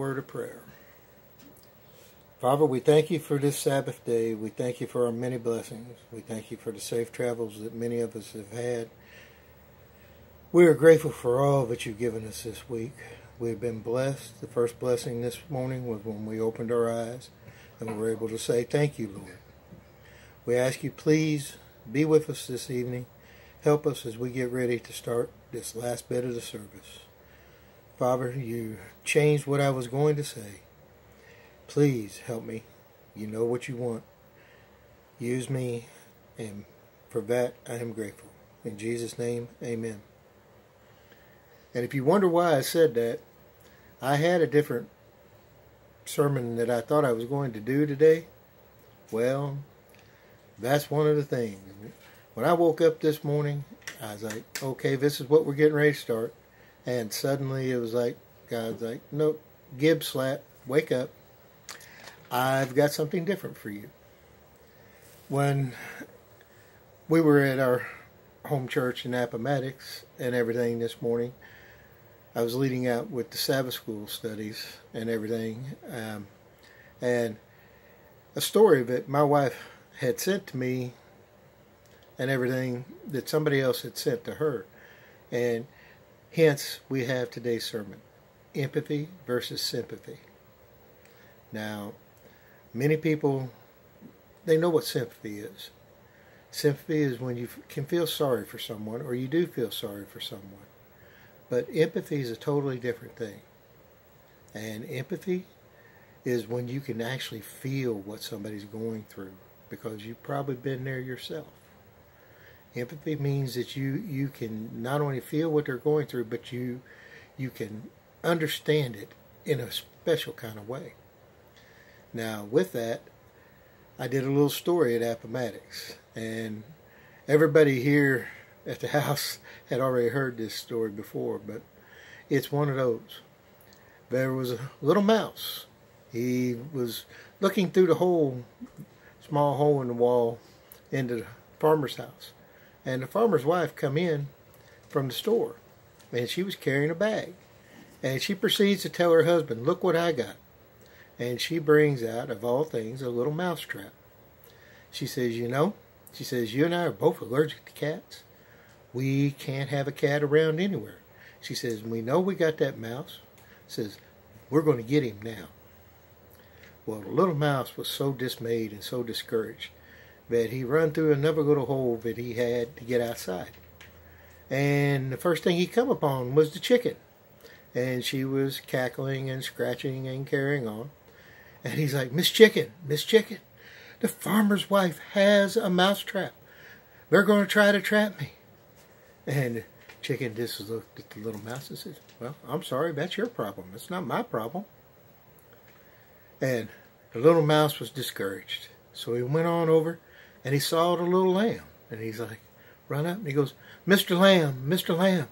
Word of prayer. Father, we thank you for this Sabbath day. We thank you for our many blessings. We thank you for the safe travels that many of us have had. We are grateful for all that you've given us this week. We've been blessed. The first blessing this morning was when we opened our eyes and we were able to say, Thank you, Lord. We ask you, please be with us this evening. Help us as we get ready to start this last bit of the service. Father, you changed what I was going to say. Please help me. You know what you want. Use me, and for that I am grateful. In Jesus' name, amen. And if you wonder why I said that, I had a different sermon that I thought I was going to do today. Well, that's one of the things. When I woke up this morning, I was like, okay, this is what we're getting ready to start. And suddenly it was like, God's like, nope, Gibbs slap, wake up. I've got something different for you. When we were at our home church in Appomattox and everything this morning, I was leading out with the Sabbath school studies and everything. Um, and a story that my wife had sent to me and everything that somebody else had sent to her. And Hence, we have today's sermon empathy versus sympathy. Now, many people, they know what sympathy is. Sympathy is when you can feel sorry for someone or you do feel sorry for someone. But empathy is a totally different thing. And empathy is when you can actually feel what somebody's going through because you've probably been there yourself. Empathy means that you you can not only feel what they're going through, but you you can understand it in a special kind of way. Now, with that, I did a little story at Appomattox, and everybody here at the house had already heard this story before, but it's one of those. There was a little mouse. He was looking through the hole, small hole in the wall, into the farmer's house and the farmer's wife come in from the store and she was carrying a bag. And she proceeds to tell her husband look what i got. And she brings out of all things a little mouse trap she says you know she says you and i are both allergic to cats. We can't have a cat around anywhere. She says we know we got that mouse. Says we're going to get him now. Well the little mouse was so dismayed and so discouraged that he run through another little hole that he had to get outside. And the first thing he come upon was the chicken. And she was cackling and scratching and carrying on. And he's like, Miss Chicken, Miss Chicken, the farmer's wife has a mouse trap. They're going to try to trap me. And Chicken just looked at the little mouse and said, Well, I'm sorry, that's your problem. It's not my problem. And the little mouse was discouraged. So he went on over and he saw the little lamb. And he's like, run up and he goes, Mr. Lamb, Mr. Lamb,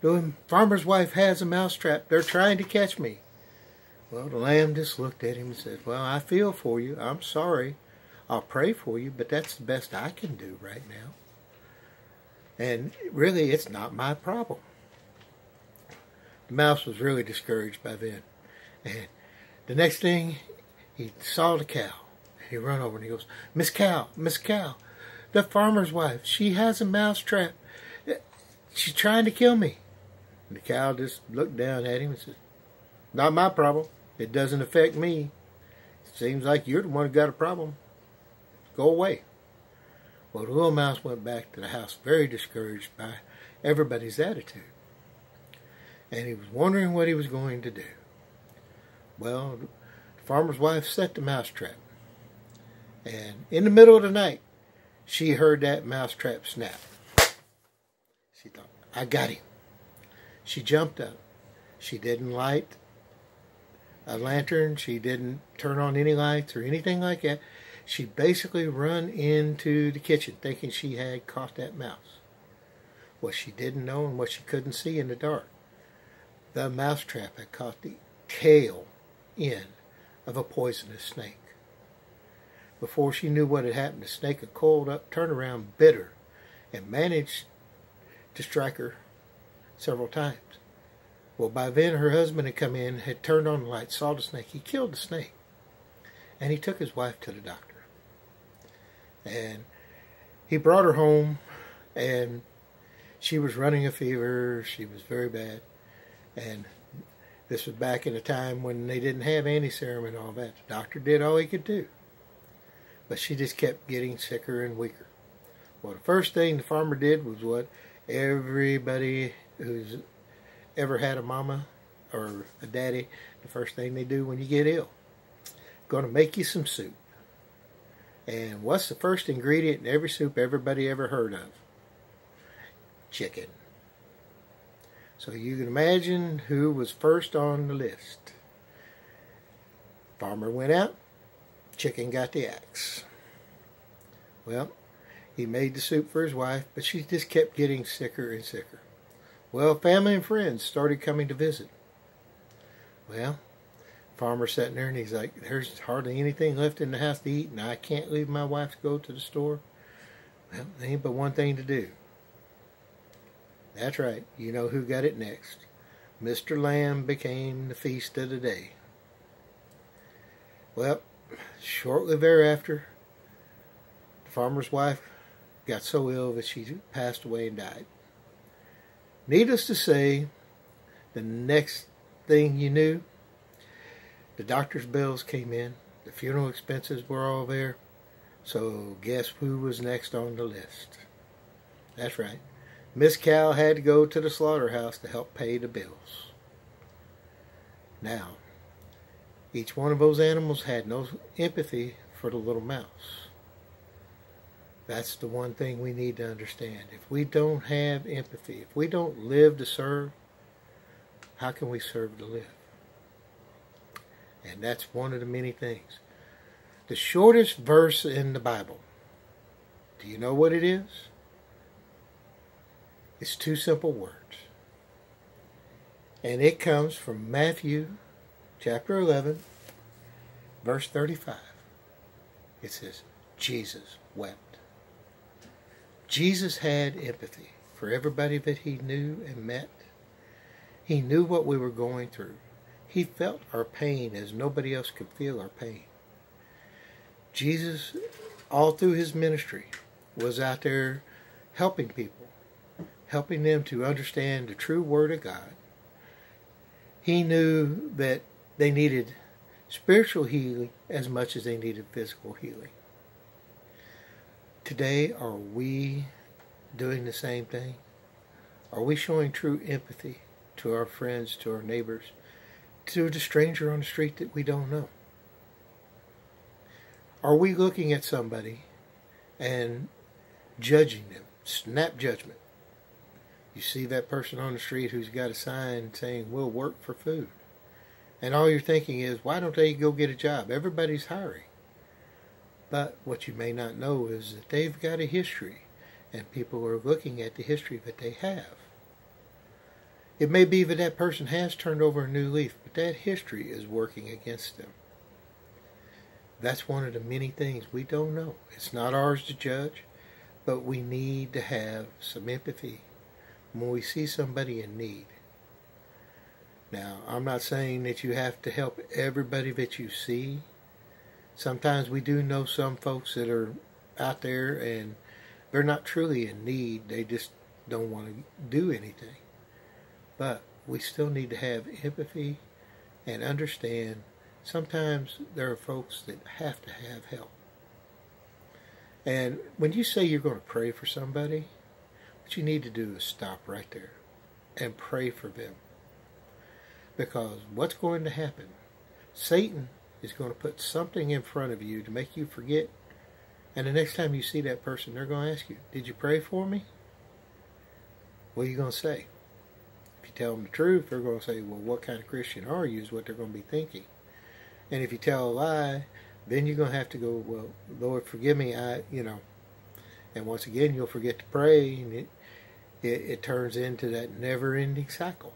the farmer's wife has a mousetrap. They're trying to catch me. Well, the lamb just looked at him and said, Well, I feel for you. I'm sorry. I'll pray for you, but that's the best I can do right now. And really, it's not my problem. The mouse was really discouraged by then. And the next thing, he saw the cow. He run over and he goes, Miss Cow, Miss Cow, the farmer's wife, she has a mouse trap. She's trying to kill me. And the cow just looked down at him and said, Not my problem. It doesn't affect me. It seems like you're the one who got a problem. Go away. Well, the little mouse went back to the house very discouraged by everybody's attitude. And he was wondering what he was going to do. Well, the farmer's wife set the mouse trap. And in the middle of the night, she heard that mousetrap snap. She thought, I got him. She jumped up. She didn't light a lantern. She didn't turn on any lights or anything like that. She basically run into the kitchen thinking she had caught that mouse. What she didn't know and what she couldn't see in the dark, the mousetrap had caught the tail end of a poisonous snake. Before she knew what had happened, the snake had coiled up, turned around, bit her, and managed to strike her several times. Well, by then her husband had come in, had turned on the light, saw the snake. He killed the snake. And he took his wife to the doctor. And he brought her home, and she was running a fever. She was very bad. And this was back in a time when they didn't have anti-serum and all that. The doctor did all he could do. But she just kept getting sicker and weaker. Well, the first thing the farmer did was what everybody who's ever had a mama or a daddy, the first thing they do when you get ill, going to make you some soup. And what's the first ingredient in every soup everybody ever heard of? Chicken. So you can imagine who was first on the list. Farmer went out, chicken got the axe. Well, he made the soup for his wife, but she just kept getting sicker and sicker. Well, family and friends started coming to visit. Well, farmer sitting there and he's like, there's hardly anything left in the house to eat and I can't leave my wife to go to the store. Well, there ain't but one thing to do. That's right. You know who got it next. Mr. Lamb became the feast of the day. Well, shortly thereafter, the farmer's wife got so ill that she passed away and died. Needless to say, the next thing you knew, the doctor's bills came in, the funeral expenses were all there. So guess who was next on the list? That's right. Miss Cow had to go to the slaughterhouse to help pay the bills. Now, each one of those animals had no empathy for the little mouse. That's the one thing we need to understand. If we don't have empathy, if we don't live to serve, how can we serve to live? And that's one of the many things. The shortest verse in the Bible. Do you know what it is? It's two simple words. And it comes from Matthew chapter 11, verse 35. It says, Jesus wept. Jesus had empathy for everybody that he knew and met. He knew what we were going through. He felt our pain as nobody else could feel our pain. Jesus, all through his ministry, was out there helping people, helping them to understand the true Word of God. He knew that they needed spiritual healing as much as they needed physical healing. Today, are we doing the same thing? Are we showing true empathy to our friends, to our neighbors, to the stranger on the street that we don't know? Are we looking at somebody and judging them? Snap judgment. You see that person on the street who's got a sign saying, we'll work for food. And all you're thinking is, why don't they go get a job? Everybody's hiring. But what you may not know is that they've got a history, and people are looking at the history that they have. It may be that that person has turned over a new leaf, but that history is working against them. That's one of the many things we don't know. It's not ours to judge, but we need to have some empathy when we see somebody in need. Now, I'm not saying that you have to help everybody that you see sometimes we do know some folks that are out there and they're not truly in need. They just don't want to do anything. But we still need to have empathy and understand sometimes there are folks that have to have help. And when you say you're going to pray for somebody, what you need to do is stop right there and pray for them. Because what's going to happen? Satan is going to put something in front of you to make you forget. And the next time you see that person, they're going to ask you, Did you pray for me? What are you going to say? If you tell them the truth, they're going to say, Well, what kind of Christian are you? is what they're going to be thinking. And if you tell a lie, then you're going to have to go, Well, Lord, forgive me. I, you know. And once again, you'll forget to pray, and it, it, it turns into that never ending cycle.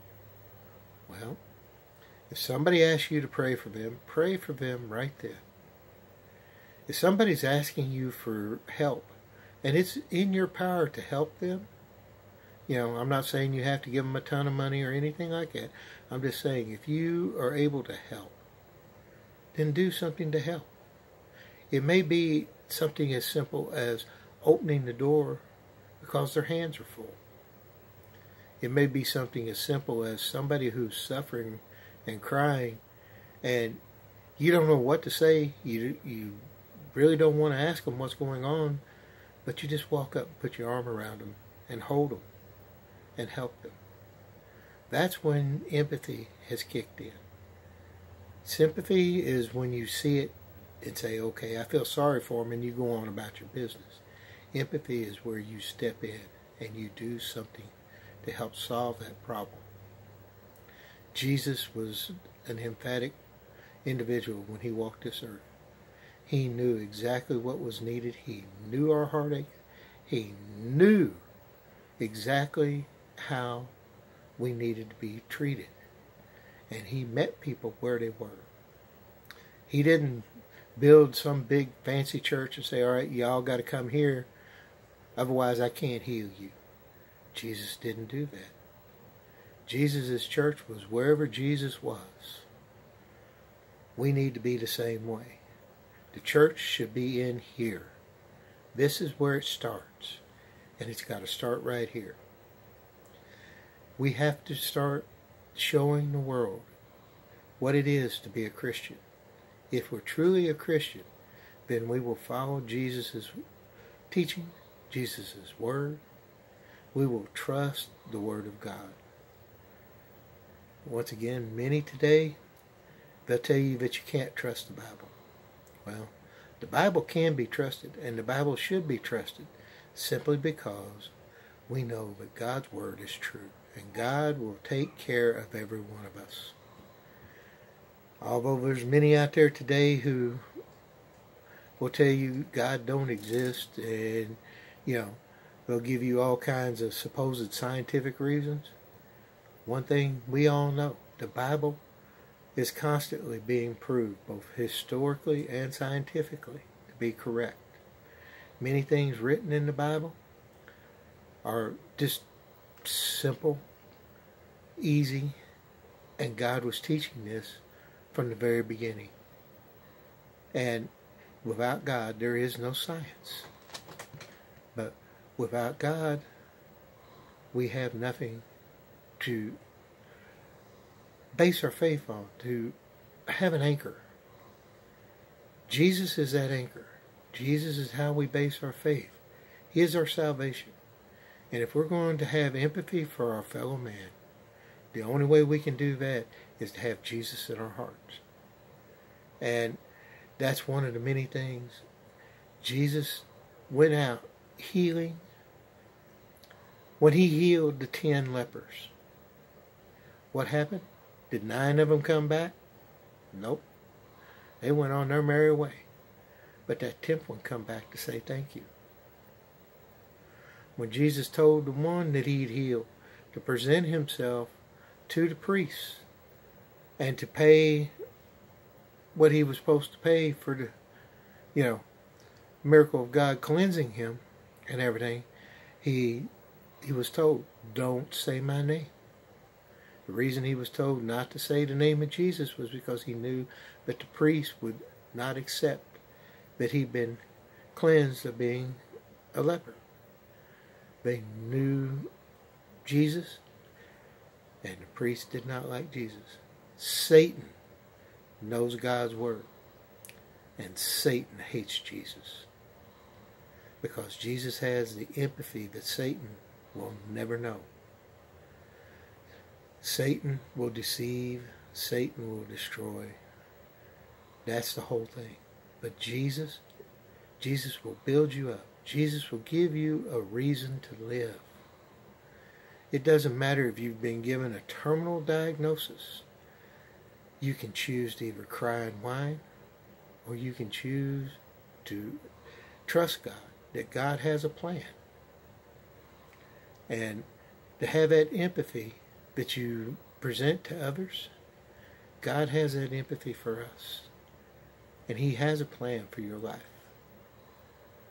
Well, if somebody asks you to pray for them, pray for them right then. If somebody's asking you for help and it's in your power to help them, you know, I'm not saying you have to give them a ton of money or anything like that, I'm just saying, if you are able to help, then do something to help. It may be something as simple as opening the door because their hands are full. It may be something as simple as somebody who's suffering and crying and you don't know what to say. You you really don't want to ask them what's going on, but you just walk up and put your arm around them and hold them and help them. That's when empathy has kicked in. Sympathy is when you see it and say, okay, I feel sorry for them, and you go on about your business. Empathy is where you step in and you do something to help solve that problem. Jesus was an emphatic individual when he walked this earth. He knew exactly what was needed. He knew our heartache. He knew exactly how we needed to be treated. And he met people where they were. He didn't build some big fancy church and say, all right, y'all got to come here. Otherwise, I can't heal you. Jesus didn't do that. Jesus' church was wherever Jesus was. We need to be the same way. The church should be in here. This is where it starts. And it's got to start right here. We have to start showing the world what it is to be a Christian. If we're truly a Christian, then we will follow Jesus' teaching, Jesus' word. We will trust the word of God. Once again, many today, they'll tell you that you can't trust the Bible. Well, the Bible can be trusted, and the Bible should be trusted simply because we know that God's word is true and God will take care of every one of us. Although there's many out there today who will tell you God don't exist and, you know, they'll give you all kinds of supposed scientific reasons. One thing we all know, the Bible is constantly being proved, both historically and scientifically, to be correct. Many things written in the Bible are just simple easy, and God was teaching this from the very beginning. And without God, there is no science. But without God, we have nothing to base our faith on, to have an anchor. Jesus is that anchor. Jesus is how we base our faith. He is our salvation. And if we're going to have empathy for our fellow man, the only way we can do that is to have Jesus in our hearts. And that's one of the many things. Jesus went out healing. When he healed the ten lepers, what happened? Did nine of them come back? Nope. They went on their merry way. But that tenth one come back to say thank you. When Jesus told the one that he'd healed to present himself to the priests and to pay what he was supposed to pay for the, you know, miracle of God cleansing him and everything, he he was told, "Don't say my name." The reason he was told not to say the name of Jesus was because he knew that the priest would not accept that he'd been cleansed of being a leper. They knew Jesus and the priest did not like Jesus. Satan knows God's word. And Satan hates Jesus. Because Jesus has the empathy that Satan will never know. Satan will deceive. Satan will destroy. That's the whole thing. But Jesus, Jesus will build you up. Jesus will give you a reason to live. It doesn't matter if you've been given a terminal diagnosis. You can choose to either cry and whine, or you can choose to trust God, that God has a plan. And to have that empathy that you present to others, God has that empathy for us. And He has a plan for your life.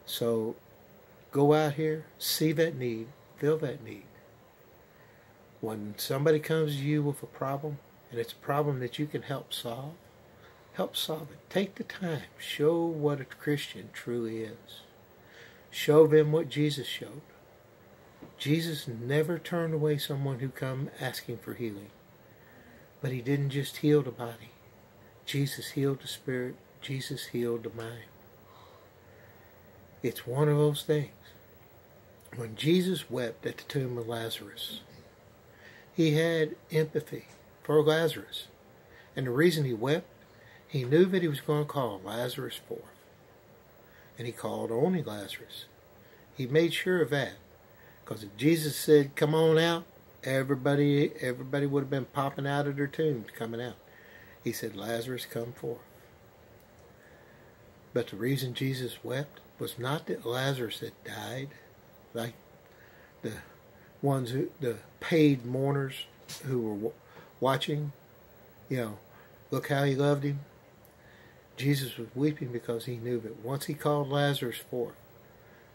So go out here, see that need, fill that need. When somebody comes to you with a problem, and it's a problem that you can help solve, help solve it. Take the time. Show what a Christian truly is. Show them what Jesus showed. Jesus never turned away someone who come asking for healing. But he didn't just heal the body. Jesus healed the spirit. Jesus healed the mind. It's one of those things. When Jesus wept at the tomb of Lazarus, he had empathy for Lazarus. And the reason he wept, he knew that he was going to call Lazarus forth. And he called only Lazarus. He made sure of that. Because if Jesus said, come on out, everybody everybody would have been popping out of their tombs coming out. He said, Lazarus, come forth. But the reason Jesus wept was not that Lazarus had died, like the ones who, the paid mourners who were watching, you know, look how he loved him. Jesus was weeping because he knew that once he called Lazarus forth,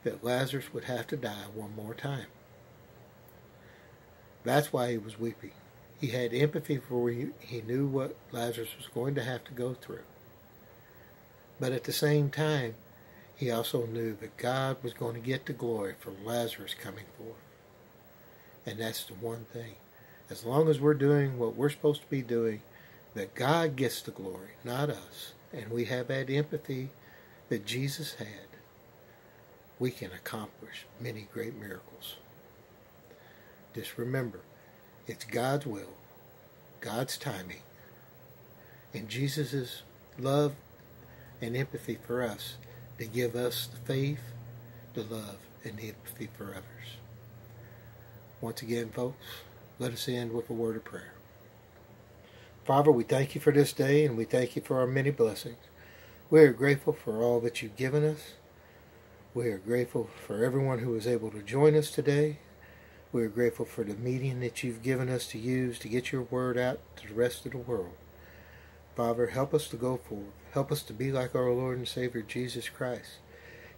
that Lazarus would have to die one more time. That's why he was weeping. He had empathy for he, he knew what Lazarus was going to have to go through. But at the same time, he also knew that God was going to get the glory from Lazarus coming forth. And that's the one thing. As long as we're doing what we're supposed to be doing, that God gets the glory, not us. And we have that empathy that Jesus had, we can accomplish many great miracles. Just remember, it's God's will, God's timing, and Jesus' love and empathy for us to give us the faith, the love, and the empathy for others. Once again, folks, let us end with a word of prayer. Father, we thank you for this day and we thank you for our many blessings. We are grateful for all that you've given us. We are grateful for everyone who was able to join us today. We are grateful for the medium that you've given us to use to get your word out to the rest of the world. Father, help us to go forward. Help us to be like our Lord and Savior Jesus Christ.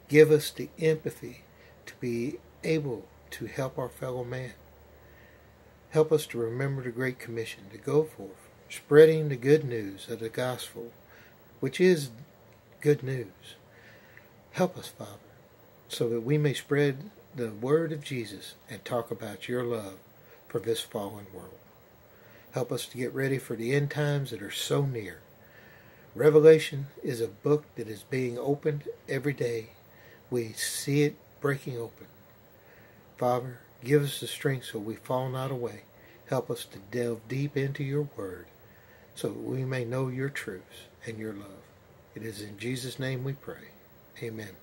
Give us the empathy to be able to help our fellow man. Help us to remember the Great Commission to go forth, spreading the good news of the gospel, which is good news. Help us, Father, so that we may spread the word of Jesus and talk about your love for this fallen world. Help us to get ready for the end times that are so near. Revelation is a book that is being opened every day. We see it breaking open. Father, Give us the strength so we fall not away. Help us to delve deep into your word so that we may know your truths and your love. It is in Jesus' name we pray. Amen.